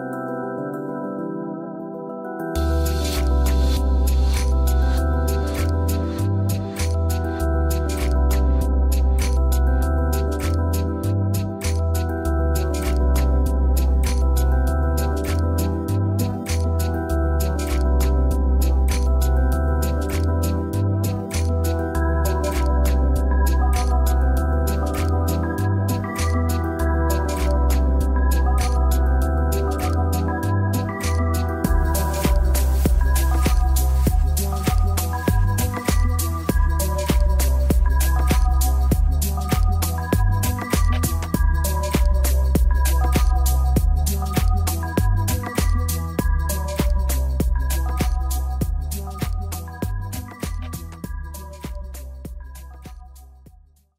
you